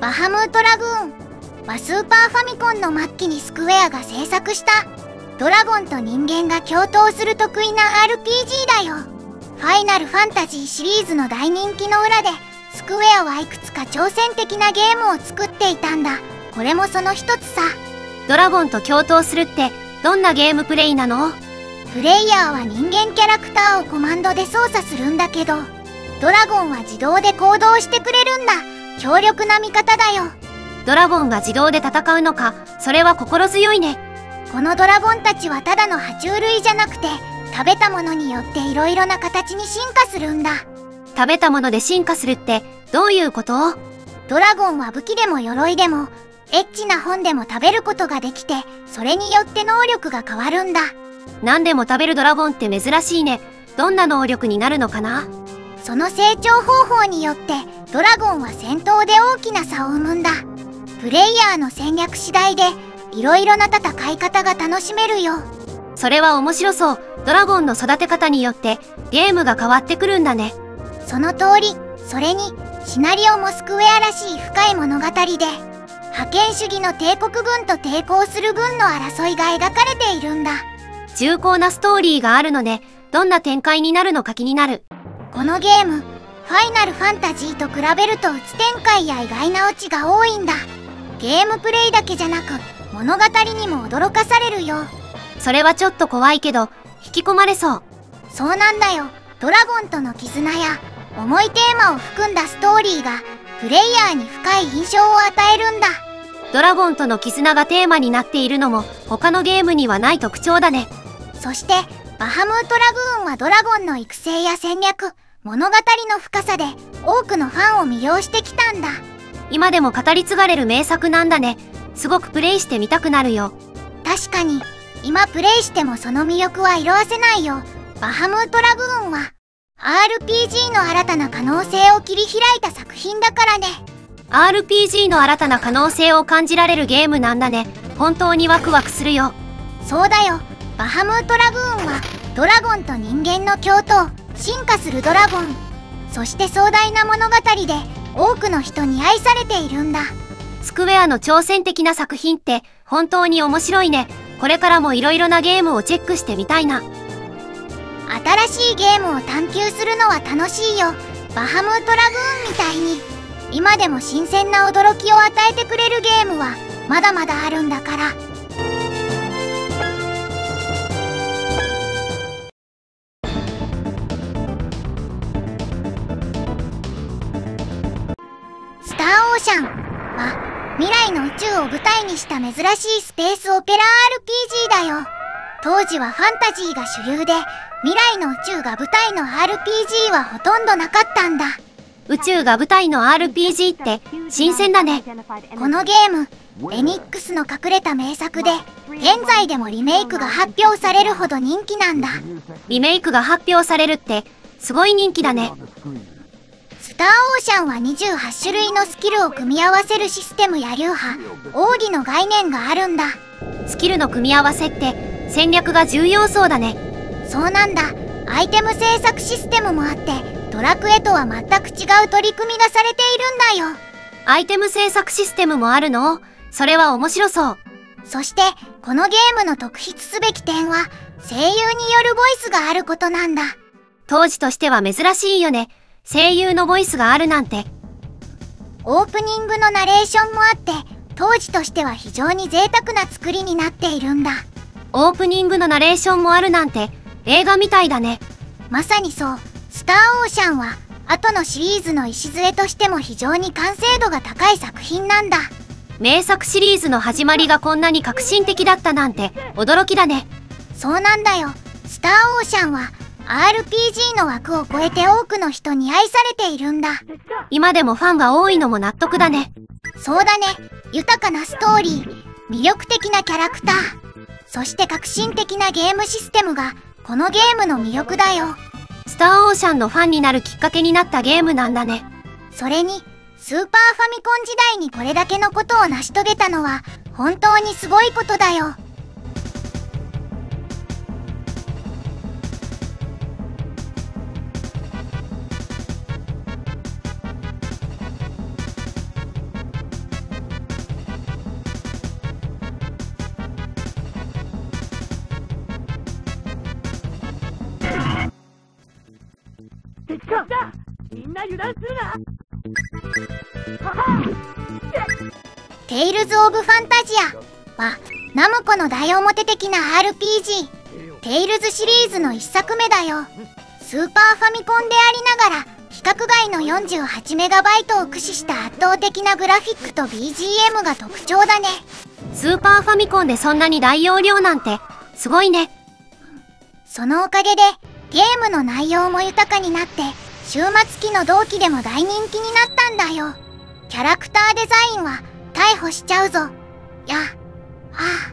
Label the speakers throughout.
Speaker 1: バハムートラグーン。はスーパーファミコンの末期にスクウェアが制作した。ドラゴンと人間が共闘する得意な RPG だよ。ファイナルファンタジーシリーズの大人気の裏でスクウェアはいくつか挑戦的なゲームを作っていたんだ。これもその一つさ。
Speaker 2: ドラゴンと共闘するってどんなゲームプレイなの？
Speaker 1: プレイヤーは人間キャラクターをコマンドで操作するんだけどドラゴンは自動で行動してくれるんだ強力な味方だよ。
Speaker 2: ドラゴンが自動で戦うのかそれは心強いね。
Speaker 1: このドラゴンたちはただの爬虫類じゃなくて食べたものによって色々な形に進化するんだ。
Speaker 2: 食べたもので進化するってどういうこと？
Speaker 1: ドラゴンは武器でも鎧でもエッチな本でも食べることができてそれによって能力が変わるんだ。
Speaker 2: 何でも食べるドラゴンって珍しいね。どんな能力になるのかな？
Speaker 1: その成長方法によってドラゴンは戦闘で大きな差を生むんだ。プレイヤーの戦略次第で色々な戦い方が楽しめるよ。
Speaker 2: それは面白そう。ドラゴンの育て方によってゲームが変わってくるんだね。
Speaker 1: その通り。それにシナリオもスクウェアらしい深い物語で覇権主義の帝国軍と抵抗する軍の争いが描かれているんだ。
Speaker 2: 重厚なストーリーがあるのでどんな展開になるのか気になる
Speaker 1: このゲームファイナルファンタジーと比べるとうつ展開や意外なオチが多いんだ。ゲームプレイだけじゃなく物語にも驚かされるよ。
Speaker 2: それはちょっと怖いけど引き込まれそう。
Speaker 1: そうなんだよ。ドラゴンとの絆や重いテーマを含んだストーリーがプレイヤーに深い印象を与えるんだ。
Speaker 2: ドラゴンとの絆がテーマになっているのも他のゲームにはない特徴だね。
Speaker 1: そしてバハムートラグーンはドラゴンの育成や戦略物語の深さで多くのファンを魅了してきたんだ。
Speaker 2: 今でも語り継がれる名作なんだね。すごくプレイしてみたくなるよ。
Speaker 1: 確かに。今プレイしてもその魅力は色あせないよ。バハムートラグーンは。RPG の新たな可能性を切り開いた作品だからね。
Speaker 2: RPG の新たな可能性を感じられるゲームなんだね。本当にワクワクするよ。
Speaker 1: そうだよ。バハムートラグーンはドラゴンと人間の共闘進化するドラゴン。そして壮大な物語で多くの人に愛されているんだ。
Speaker 2: スクウェアの挑戦的な作品って本当に面白いね。これからも色々なゲームをチェックしてみたいな。
Speaker 1: 新しいゲームを探求するのは楽しいよ。バハムートラグーンみたいに。今でも新鮮な驚きを与えてくれるゲームはまだまだあるんだからーシャン。は未来の宇宙を舞台にした珍しいスペースオペラ RPG だよ。当時はファンタジーが主流で未来の宇宙が舞台の RPG はほとんどなかったんだ。
Speaker 2: 宇宙が舞台の RPG って新鮮だね。
Speaker 1: このゲームエニックスの隠れた名作で現在でもリメイクが発表されるほど人気なんだ。
Speaker 2: リメイクが発表されるってすごい人気だね。
Speaker 1: ターオーシャンは28種類のスキルを組み合わせるシステムや流派奥義の概念があるんだ。
Speaker 2: スキルの組み合わせって戦略が重要そうだね。
Speaker 1: そうなんだ。アイテム制作システムもあってドラクエとは全く違う取り組みがされているんだよ。
Speaker 2: アイテム制作システムもあるの？それは面白そう。
Speaker 1: そしてこのゲームの特筆すべき点は声優によるボイスがあることなんだ。
Speaker 2: 当時としては珍しいよね声優のボイスがあるなんて。
Speaker 1: オープニングのナレーションもあって当時としては非常に贅沢な作りになっているんだ。
Speaker 2: オープニングのナレーションもあるなんて映画みたいだね。
Speaker 1: まさにそう。スターオーシャンは後のシリーズの礎としても非常に完成度が高い作品なんだ。
Speaker 2: 名作シリーズの始まりがこんなに革新的だったなんて驚きだね。
Speaker 1: そうなんだよ。スターオーシャンは RPG の枠を超えて多くの人に愛されているんだ。
Speaker 2: 今でもファンが多いのも納得だね。
Speaker 1: そうだね。豊かなストーリー魅力的なキャラクターそして革新的なゲームシステムがこのゲームの魅力だよ。
Speaker 2: スターオーシャンのファンになるきっかけになったゲームなんだね。
Speaker 1: それにスーパーファミコン時代にこれだけのことを成し遂げたのは本当にすごいことだよ
Speaker 3: 油断するな。
Speaker 1: テイルズ・オブ・ファンタジアはナムコの代表的な RPG テイルズシリーズの1作目だよ。スーパーファミコンでありながら規格外の 48MB を駆使した圧倒的なグラフィックと BGM が特徴だね。
Speaker 2: スーパーファミコンでそんなに大容量なんて、すごいね。
Speaker 1: そのおかげでゲームの内容も豊かになって終末期の同期でも大人気になったんだよ。キャラクターデザインは逮捕しちゃうぞ。やはあ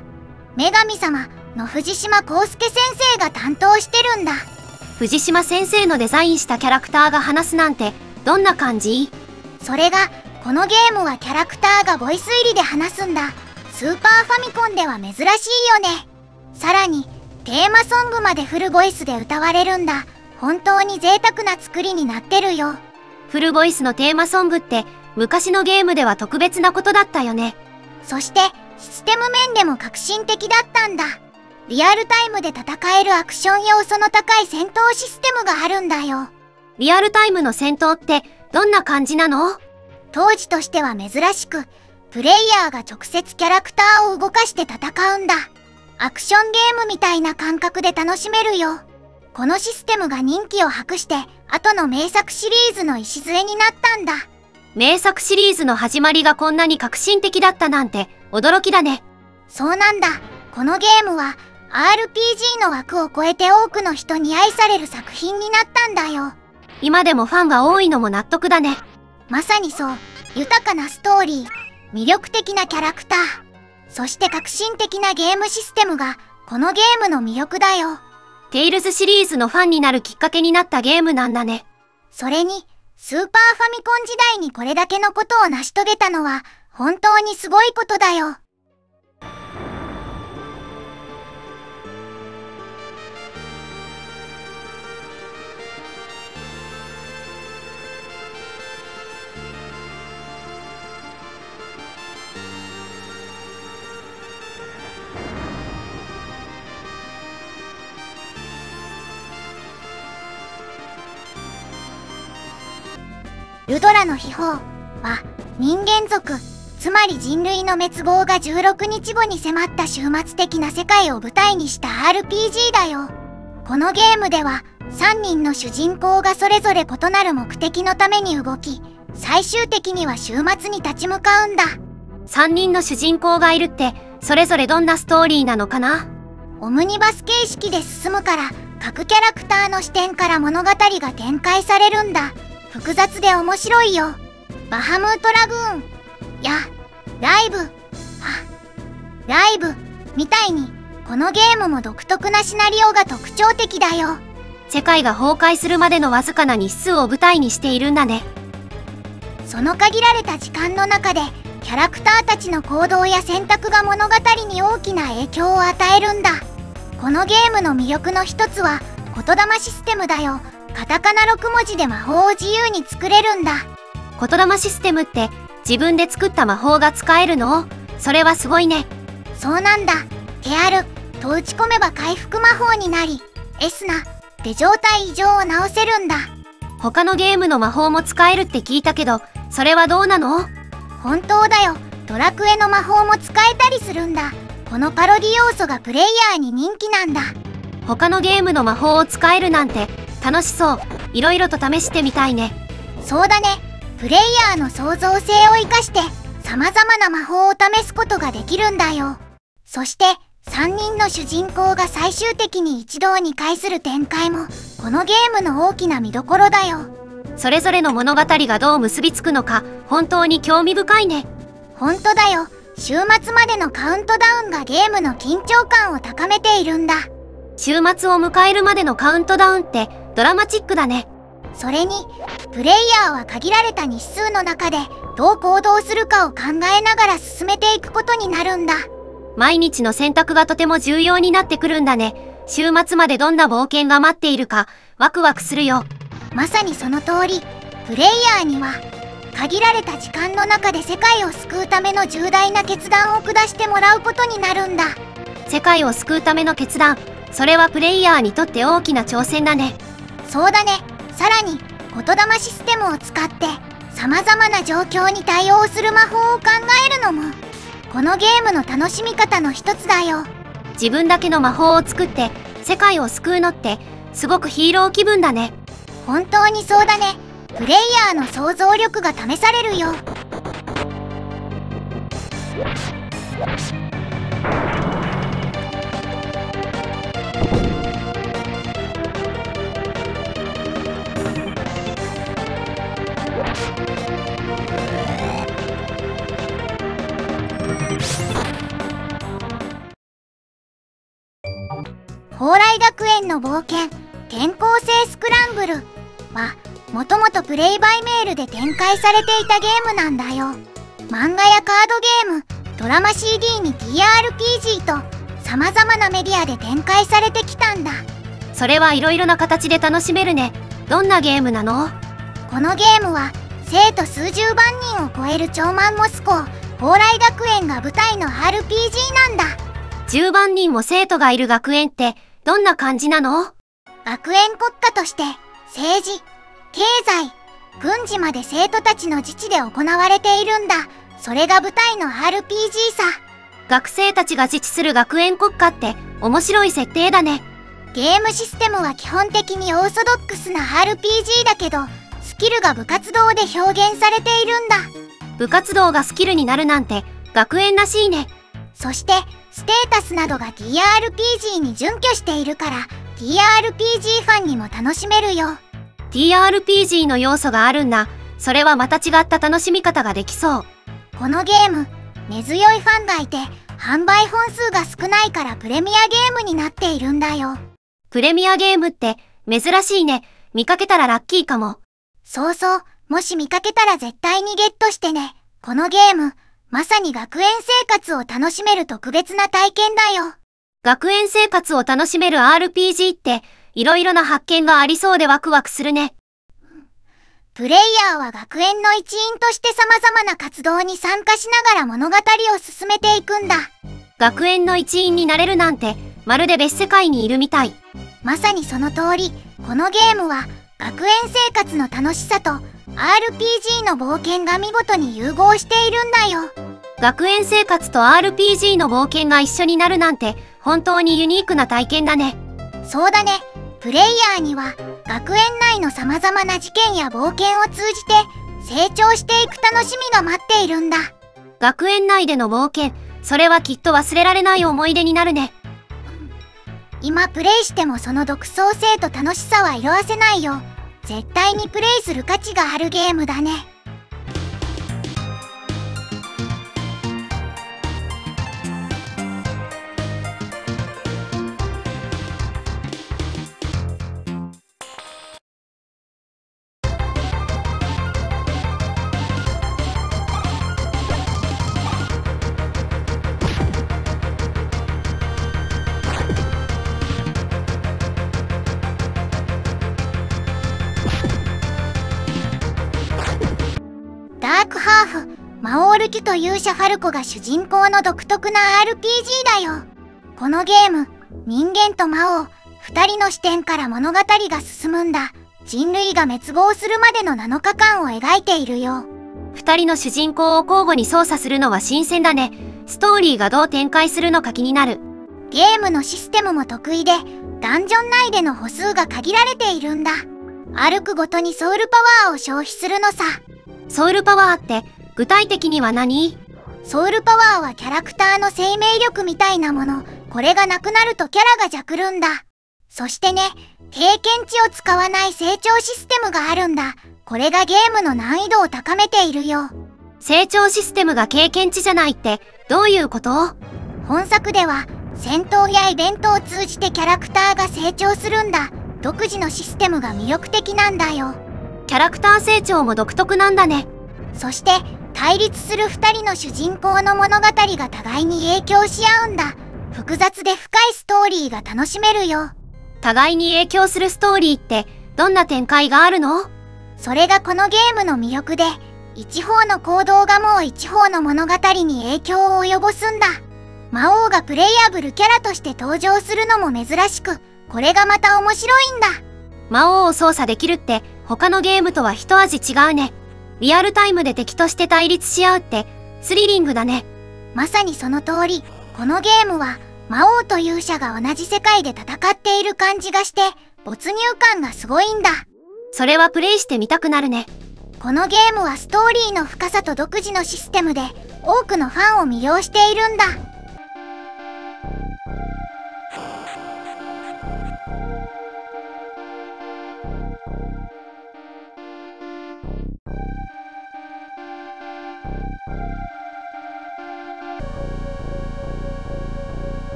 Speaker 1: 女神様の藤島康介先生が担当してるんだ。
Speaker 2: 藤島先生のデザインしたキャラクターが話すなんて、どんな感じ？
Speaker 1: それがこのゲームはキャラクターがボイス入りで話すんだ。スーパーファミコンでは珍しいよね。さらにテーマソングまでフルボイスで歌われるんだ本当に贅沢な作りになってるよ。
Speaker 2: フルボイスのテーマソングって、昔のゲームでは特別なことだったよね。
Speaker 1: そしてシステム面でも革新的だったんだ。リアルタイムで戦えるアクション要素の高い戦闘システムがあるんだよ。
Speaker 2: リアルタイムの戦闘って、どんな感じなの？
Speaker 1: 当時としては珍しくプレイヤーが直接キャラクターを動かして戦うんだ。アクションゲームみたいな感覚で楽しめるよこのシステムが人気を博して後の名作シリーズの礎になったんだ。
Speaker 2: 名作シリーズの始まりがこんなに革新的だったなんて、驚きだね。
Speaker 1: そうなんだ。このゲームは RPG の枠を超えて多くの人に愛される作品になったんだよ。
Speaker 2: 今でもファンが多いのも納得だね。
Speaker 1: まさにそう。豊かなストーリー魅力的なキャラクターそして革新的なゲームシステムがこのゲームの魅力だよ
Speaker 2: テイルズシリーズのファンになるきっかけになったゲームなんだね。
Speaker 1: それにスーパーファミコン時代にこれだけのことを成し遂げたのは本当にすごいことだよルドラの秘宝は人間族つまり人類の滅亡が16日後に迫った終末的な世界を舞台にした RPG だよ。このゲームでは3人の主人公がそれぞれ異なる目的のために動き最終的には終末に立ち向かうんだ。
Speaker 2: 3人の主人公がいるって、それぞれどんなストーリーなのかな？
Speaker 1: オムニバス形式で進むから各キャラクターの視点から物語が展開されるんだ複雑で面白いよ。バハムートラグーン。やライブ。あライブみたいにこのゲームも独特なシナリオが特徴的だよ。
Speaker 2: 世界が崩壊するまでのわずかな日数を舞台にしているんだね。
Speaker 1: その限られた時間の中でキャラクターたちの行動や選択が物語に大きな影響を与えるんだ。このゲームの魅力の一つは言霊システムだよカタカナ6文字で魔法を自由に作れるんだ。
Speaker 2: 言霊システムって自分で作った魔法が使えるの？それはすごいね。
Speaker 1: そうなんだ。手あると打ち込めば回復魔法になりエスナで状態異常を治せるんだ。
Speaker 2: 他のゲームの魔法も使えるって聞いたけど、それはどうなの？
Speaker 1: 本当だよ。ドラクエの魔法も使えたりするんだ。このパロディ要素がプレイヤーに人気なんだ。
Speaker 2: 他のゲームの魔法を使えるなんて楽しそう。いろいろと試してみたいね。
Speaker 1: そうだねプレイヤーの創造性を生かして様々な魔法を試すことができるんだよそして3人の主人公が最終的に一堂に会する展開もこのゲームの大きな見どころだよ
Speaker 2: それぞれの物語がどう結びつくのか、本当に興味深いね。
Speaker 1: ほんとだよ週末までのカウントダウンがゲームの緊張感を高めているんだ
Speaker 2: 週末を迎えるまでのカウントダウンってドラマチックだね。
Speaker 1: それにプレイヤーは限られた日数の中でどう行動するかを考えながら進めていくことになるんだ
Speaker 2: 毎日の選択がとても重要になってくるんだね。週末までどんな冒険が待っているか、ワクワクするよ。
Speaker 1: まさにその通りプレイヤーには限られた時間の中で世界を救うための重大な決断を下してもらうことになるんだ
Speaker 2: 世界を救うための決断。それはプレイヤーにとって大きな挑戦だね。
Speaker 1: そうだね。さらに言霊システムを使って様々な状況に対応する魔法を考えるのもこのゲームの楽しみ方の一つだよ。
Speaker 2: 自分だけの魔法を作って世界を救うのってすごくヒーロー気分だね。
Speaker 1: 本当にそうだね。プレイヤーの想像力が試されるよの冒険転校生スクランブル。はもともとプレイバイメールで展開されていたゲームなんだよ。漫画やカードゲームドラマ CD に TRPG と様々なメディアで展開されてきたんだ。
Speaker 2: それはいろいろな形で楽しめるね。どんなゲームなの？
Speaker 1: このゲームは生徒数十万人を超える超万モス校蓬莱学園が舞台の RPG なんだ。
Speaker 2: 10万人も生徒がいる学園ってどんな感じなの？
Speaker 1: 学園国家として政治経済軍事まで生徒たちの自治で行われているんだ。それが舞台の RPG さ。
Speaker 2: 学生たちが自治する学園国家って面白い設定だね。
Speaker 1: ゲームシステムは基本的にオーソドックスな RPG だけどスキルが部活動で表現されているんだ。
Speaker 2: 部活動がスキルになるなんて学園らしいね
Speaker 1: そしてステータスなどが TRPG に準拠しているから TRPG ファンにも楽しめるよ。
Speaker 2: TRPG の要素があるんだ。それはまた違った楽しみ方ができそう。
Speaker 1: このゲーム根強いファンがいて販売本数が少ないからプレミアゲームになっているんだよ。
Speaker 2: プレミアゲームって珍しいね。見かけたらラッキーかも。
Speaker 1: そうそう。もし見かけたら絶対にゲットしてね。このゲームまさに学園生活を楽しめる特別な体験だよ。
Speaker 2: 学園生活を楽しめる RPG っていろいろな発見がありそうでワクワクするね。
Speaker 1: プレイヤーは学園の一員として様々な活動に参加しながら物語を進めていくんだ。
Speaker 2: 学園の一員になれるなんてまるで別世界にいるみたい。
Speaker 1: まさにその通り。このゲームは学園生活の楽しさと RPG の冒険が見事に融合しているんだよ
Speaker 2: 学園生活と RPG の冒険が一緒になるなんて本当にユニークな体験だね。
Speaker 1: そうだね。プレイヤーには学園内の様々な事件や冒険を通じて成長していく楽しみが待っているんだ。
Speaker 2: 学園内での冒険それはきっと忘れられない思い出になるね。
Speaker 1: 今プレイしてもその独創性と楽しさは色あせないよ。絶対にプレイする価値があるゲームだねマオールキュと勇者ファルコが主人公の独特な RPG だよ。このゲーム人間と魔王2人の視点から物語が進むんだ。人類が滅亡するまでの7日間を描いているよ。
Speaker 2: 二人の主人公を交互に操作するのは新鮮だね。ストーリーがどう展開するのか気になる。
Speaker 1: ゲームのシステムも得意でダンジョン内での歩数が限られているんだ。歩くごとにソウルパワーを消費するのさ。
Speaker 2: ソウルパワーって具体的には何？
Speaker 1: ソウルパワーはキャラクターの生命力みたいなもの。これがなくなるとキャラが弱るんだ。そしてね経験値を使わない成長システムがあるんだ。これがゲームの難易度を高めているよ。
Speaker 2: 成長システムが経験値じゃないってどういうこと？
Speaker 1: 本作では戦闘やイベントを通じてキャラクターが成長するんだ。独自のシステムが魅力的なんだよ。
Speaker 2: キャラクター成長も独特なんだね
Speaker 1: そして対立する2人の主人公の物語が互いに影響し合うんだ。複雑で深いストーリーが楽しめるよ。
Speaker 2: 互いに影響するストーリーってどんな展開があるの？
Speaker 1: それがこのゲームの魅力で一方の行動がもう一方の物語に影響を及ぼすんだ。魔王がプレイヤブルキャラとして登場するのも珍しくこれがまた面白いんだ。
Speaker 2: 魔王を操作できるって他のゲームとは一味違うね。リアルタイムで敵として対立し合うって、スリリングだね。
Speaker 1: まさにその通り、このゲームは魔王と勇者が同じ世界で戦っている感じがして、没入感がすごいんだ。
Speaker 2: それはプレイしてみたくなるね。
Speaker 1: このゲームはストーリーの深さと独自のシステムで多くのファンを魅了しているんだ。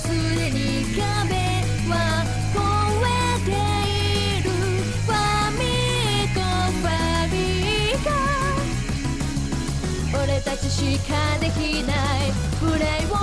Speaker 3: すでに壁は越えているファミコンファミコン俺たちしかできないプレイを